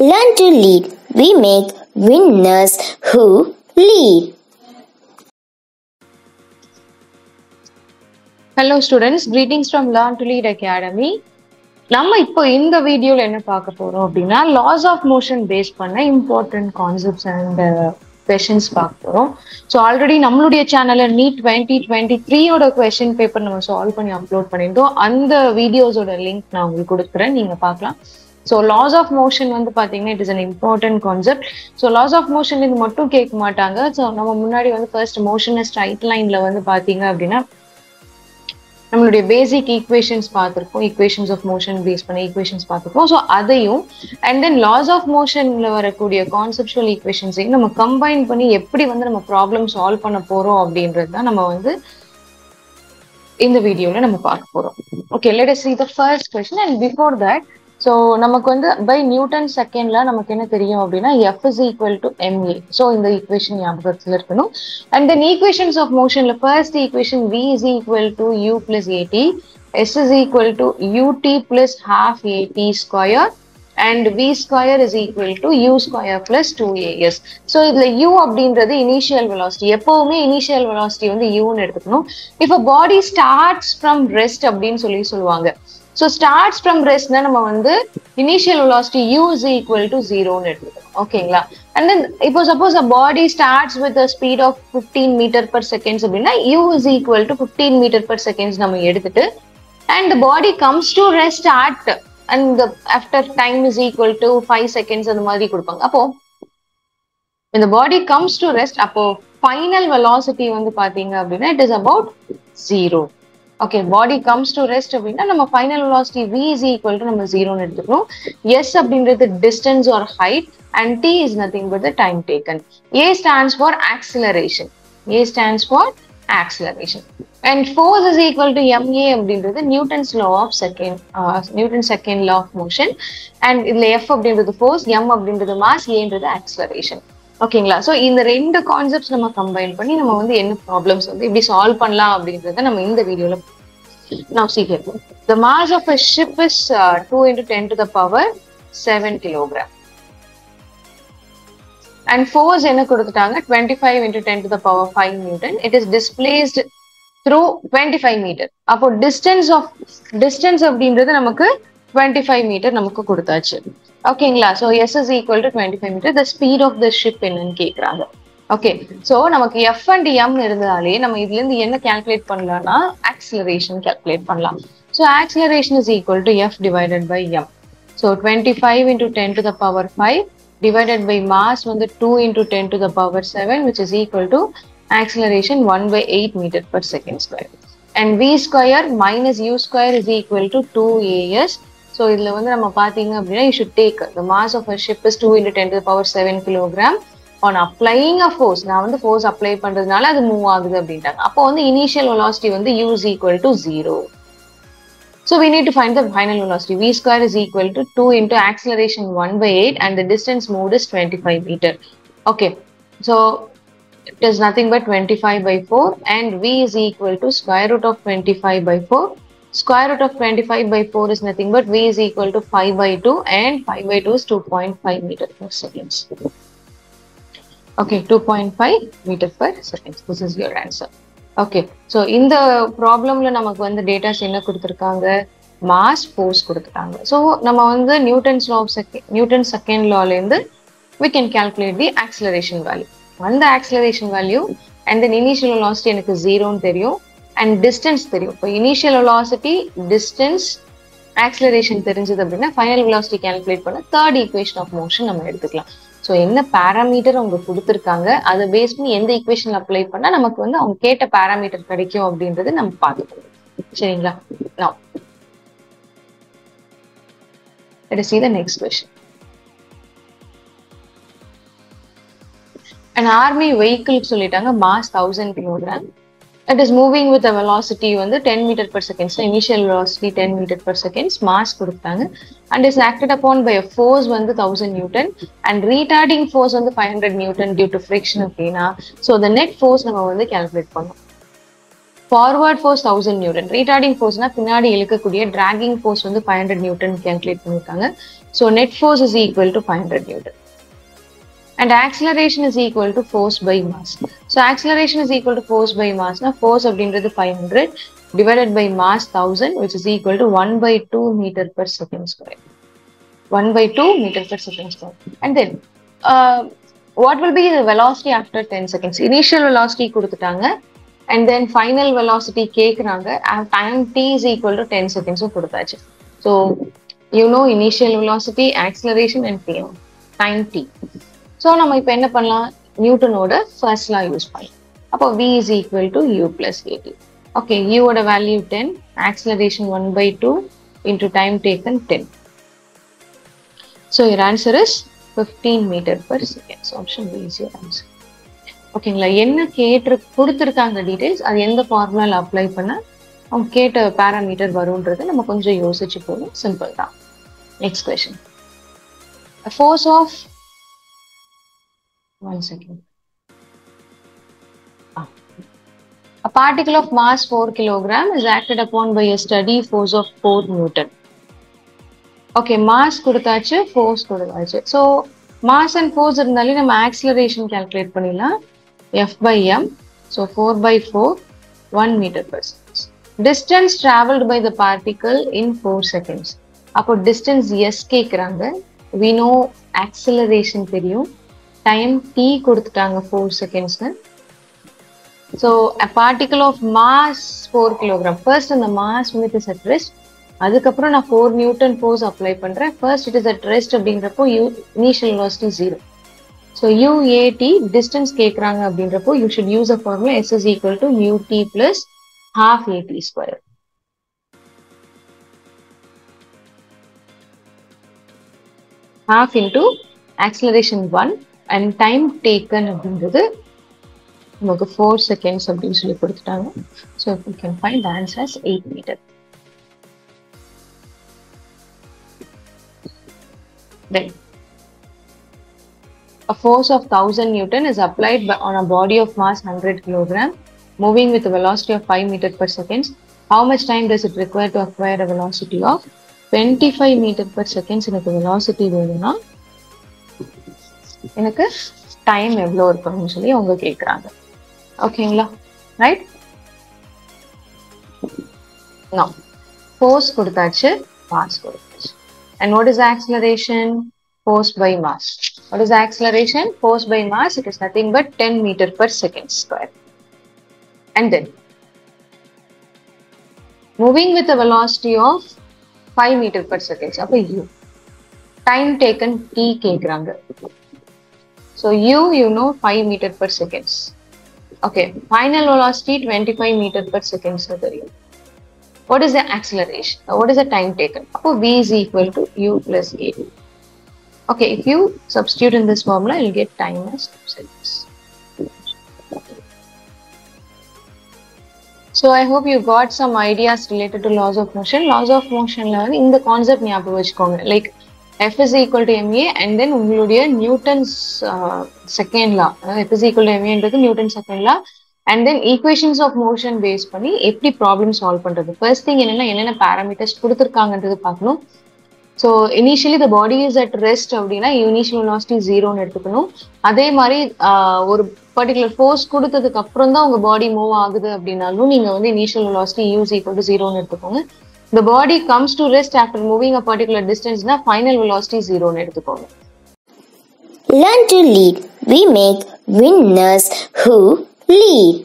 Learn to lead. We make winners who lead. Hello students greetings from learn to lead academy நம்ம இப்போ இந்த வீடியோல என்ன பார்க்க போறோம் அப்படின்னா லாஸ் ஆஃப் மோஷன் பேஸ் பண்ண இம்பார்ட்டன்ட் கான்செப்ட்ஸ் அண்ட் கொஷின்ஸ் பார்க்க போறோம். ஸோ ஆல்ரெடி நம்மளுடைய சேனல்ல நீட் டுவெண்ட்டி டுவெண்ட்டி த்ரீயோட கொஷின் பேப்பர் நம்ம சால்வ் பண்ணி அப்லோட் பண்ணியிருந்தோம். அந்த வீடியோஸோட லிங்க் நான் உங்களுக்கு கொடுக்குறேன். நீங்க பார்க்கலாம். ஸோ லாஸ் ஆஃப் மோஷன் வந்து பார்த்தீங்கன்னா it is an important concept so laws of motion இது மட்டும் கேட்க மாட்டாங்க. ஸோ நம்ம முன்னாடி வந்து ஃபர்ஸ்ட் மோஷன் ஸ்ட்ரைட் லைன்ல வந்து பார்த்தீங்க அப்படின்னா நம்மளுடைய பேசிக் ஈக்குவேஷன்ஸ் பார்த்துருக்கோம் ஈக்குவேஷன்ஸ் ஆஃப் மோஷன் பேஸ் பண்ண ஈக்குவேஷன்ஸ் பார்த்துருக்கோம் ஸோ அதையும் அண்ட் தென் லாஸ் ஆஃப் மோஷன்ல வரக்கூடிய கான்செப்டுவல் ஈக்குவேஷன்ஸையும் நம்ம கம்பைன் பண்ணி எப்படி வந்து நம்ம ப்ராப்ளம் சால்வ் பண்ண போறோம் அப்படின்றது தான் நம்ம வந்து இந்த வீடியோல நம்ம பார்க்க போறோம். Okay let us see the first question and before that so நமக்கு வந்து பை நியூட்டன் செகண்ட்ல நமக்கு என்ன தெரியும் அப்படின்னா F is equal to ma so இந்த ஈக்குவேஷன் ஞாபகத்தில் இருக்கணும். And then equations of மோஷன்ல first equation v is equal to u plus at s is equal to ut plus half at square and v square is equal to u square plus two as so இதுல you அப்படின்றது initial velocity எப்பவுமே initial velocity வந்து யூன்னு எடுத்துக்கணும். இப்போ பாடி starts from rest அப்படின்னு சொல்லி சொல்லுவாங்க. ஸோ ஸ்டார்ட்ஸ் ஃப்ரம் ரெஸ்ட்னா நம்ம வந்து initial velocity u is equal to ஜீரோன்னு எடுத்துக்கணும். ஓகேங்களா அண்ட் தென் இப்போ suppose a body starts with speed of fifteen metre per seconds அப்படின்னா u is equal to fifteen metre per seconds நம்ம எடுத்துட்டு and body comes to rest at and after time is equal to five seconds அந்த மாதிரி கொடுப்பாங்க. அப்போ இந்த body comes to rest அப்போ final velocity வந்து பாத்தீங்க அப்படின்னா it is about zero okay body comes to rest அப்படின்னா நம்ம final velocity v is equal to நம்ம ஜீரோன்னு எடுத்துக்கணும் எஸ் அப்படின்றது distance or height and t is nothing but the time taken a stands for acceleration a stands for acceleration and force is equal to m a அப்படின்றது Newton's law of second Newton second law of motion and இதுல F அப்படின்றது force M அப்படின்றது mass ஏன்றது acceleration ஓகேங்களா? So இந்த ரெண்டு concepts நம்ம combine பண்ணி நம்ம வந்து என்ன ப்ராப்ளம்ஸ் வந்து எப்படி சால்வ் பண்ணலாம் அப்படின்றத நம்ம இந்த வீடியோல நான் சீக்கிரம் the mass of a ship is two into ten to the power seven kilogram and force என்ன கொடுத்துட்டாங்க? Twenty five into ten to the power five newton it is displaced through twenty five metre அப்போ distance of distance அப்படின்றது நமக்கு twenty five metre நமக்கு கொடுத்தாச்சு. ஓகேங்களா so S is equal to twenty five metre the speed of the ship என்னன்னு கேட்குறாங்க okay so நமக்கு F and M இருந்தாலே நம்ம இதுல இருந்து என்ன கால்குலேட் பண்ணலாம்னா ஆக்சிலரேஷன் கால்குலேட் பண்ணலாம். So acceleration is equal to F divided by m so twenty five into ten to the power five divided by mass வந்து two into ten to the power seven which is equal to acceleration one by eight metre per second square and v square minus u square is equal to two as so இதுல வந்து நம்ம பாத்தீங்க அப்படின்னா you should take the mass of a ship is 2 into 10 to the power 7 kilogram on applying a force நான் வந்து force apply பண்றதுனால அது move ஆகுது அப்படின்ட்டாங்க அப்போ வந்து initial velocity வந்து u is equal to 0 So we need to find the final velocity. V square is equal to 2 into acceleration 1 by 8 and the distance moved is 25 meter. Okay, so it is nothing but 25 by 4 and V is equal to square root of 25 by 4. Square root of 25 by 4 is nothing but V is equal to 5 by 2 and 5 by 2 is 2.5 meter per seconds. Okay, 2.5 meter per seconds. This is your answer. Okay so இந்த ப்ராப்ளம்ல நமக்கு வந்து datas என்ன கொடுத்துருக்காங்க mass force கொடுத்துட்டாங்க so நம்ம வந்து Newton's law of second Newton second லாலேருந்து we can calculate the acceleration value அந்த acceleration value and then initial last எனக்கு ஜீரோன்னு தெரியும் அண்ட் டிஸ்டன்ஸ் தெரியும். இப்போ இனிஷியல் வெலாசிட்டி டிஸ்டன்ஸ் ஆக்சிலரேஷன் தெரிஞ்சது அப்படின்னா ஃபைனல் வெலாசிட்டி கேல்குலேட் பண்ண தேர்ட் ஈக்குவேஷன் ஆஃப் மோஷன் நம்ம எடுத்துக்கலாம். ஸோ என்ன பேராமீட்டர் அவங்க கொடுத்துருக்காங்க அதை பேஸ் பண்ணி எந்த ஈக்குவேஷன் அப்ளை பண்ணா நமக்கு வந்து அவங்க கேட்ட பேராமீட்டர் கிடைக்கும் அப்படின்றது நம்ம பார்த்துக்கணும் சரிங்களா? நான் let us see the next question. An army vehicle சொல்லிட்டாங்க mass thousand kilogram it is moving with velocity வந்து ten metre per seconds initial velocity ten metre per seconds mass கொடுத்தாங்க. And is acted upon by force வந்து thousand newton and retarding force வந்து five hundred newton due to friction அப்படின்னா so the net force நம்ம வந்து calculate பண்ணோம். Forward force thousand newton retarding ஃபோர்ஸ்னா பின்னாடி இழுக்கக்கூடிய dragging force வந்து ஃபைவ் ஹண்ட்ரட் நியூட்டன் கேல்குலேட் பண்ணியிருக்காங்க so net force is equal to five hundred newton and acceleration is equal to force by mass. So acceleration is equal to force by mass. Now force அப்படின்றது 500 divided by mass 1000 which is equal to 1 by 2 meter per second square. 1 by 2 meter per second square. And then uh, what will be the velocity after 10 seconds? Initial velocity கொடுத்துட்டாங்க and then final velocity கேக்குறாங்க time t is equal to 10 seconds கொடுத்தாச்சு. So you know initial velocity, acceleration and time t. So நம்ம இப்போ என்ன பண்ணலாம்? நியூட்டனோட first லா use பண்ணலாம். அப்போ v is equal to u plus at okay யூவோட value ten acceleration one by two into time taken ten so your answer is fifteen metre per seconds option B is your answer ஓகேங்களா என்ன கேட்டு கொடுத்துருக்காங்க details அது எந்த ஃபார்முலாவில் apply பண்ண அவங்க கேட்ட பேராமீட்டர் வரும்ன்றது நம்ம கொஞ்சம் யோசிச்சு போகணும். சிம்பிள் தான். Next question force of One second. Ah. A particle of mass 4 kilogram is acted upon by a steady force of 4 Newton. Okay mass கொடுத்தாச்சு ஃபோர்ஸ் கொடுத்தாச்சு ஸோ மாஸ் அண்ட் ஃபோர்ஸ் இருந்தாலே நம்ம ஆக்சிலரேஷன் கால்குலேட் பண்ணிடலாம் f by m so four by four one metre per seconds distance travelled by the particle in four seconds அப்போ distance S கேட்குறாங்க we know acceleration தெரியும் time D கொடுத்துட்டாங்க four செகண்ட்ஸ்னு so a particle of mass four kilogram first அந்த mass வந்து it is at rest அதுக்கப்புறம் நான் four newton force apply பண்றேன் first it is at rest அப்படின்றப்போ u initial velocity zero so u a t distance கேட்குறாங்க அப்படின்றப்போ you should use a formula s is equal to u t plus half a t square half into acceleration 1 and time taken அப்படின்றது நமக்கு four seconds அப்படின்னு சொல்லி கொடுத்துட்டாங்க so you can find answers eight metre Then, a force of 1000 Newton is applied by, on a body of mass 100 kilogram, moving with a velocity of 5 meter per second. How much time does it require to acquire a velocity of 25 meter per second? எனக்கு velocity வேணும்னா எனக்கு time எவ்வளோ இருக்கணும்னு சொல்லி அவங்க கேட்குறாங்க ஓகேங்களா right no force கொடுத்தாச்சு மாஸ் கொடுத்தாச்சு and what is the acceleration force by mass what is the acceleration force by mass it is nothing but 10 meter per second square and then moving with a velocity of 5 meter per second அப்ப u time taken t கேக்குறாங்க so u you know 5 meter per seconds okay final velocity 25 meter per seconds தெரியும் what is the acceleration? Uh, What is the time taken? Appo v is equal to u plus a. Okay, if you substitute in this formula, you'll get time as 2 seconds. So I hope you got some ideas related to laws of motion. Laws of motion வந்து இந்த concept ஞாபகம் வச்சுக்கோங்க like F is equal to ma and உங்களுடைய Newton's second law F is equal to uh, என்றது Newton second law and then equations of motion base பண்ணி எப்படி problem solve பண்றது? First thing என்னன்னா என்னென்ன பேராமீட்டர்ஸ் கொடுத்துருக்காங்கன்றது பார்க்கணும். So initially the body is at rest அப்படின்னா இனிஷியல் வெலாசிட்டி ஜீரோன்னு எடுத்துக்கணும். அதே மாதிரி uh, ஒரு பர்டிகுலர் ஃபோர்ஸ் கொடுத்ததுக்கு அப்புறம் தான் உங்க பாடி மூவ் ஆகுது அப்படின்னாலும் நீங்க வந்து initial velocity u's equal to ஜீரோன்னு எடுத்துக்கோங்க. the body comes to rest after moving a particular distance na final velocity zero ன்னு எடுத்துக்கோங்க Learn to lead. We make winners who lead.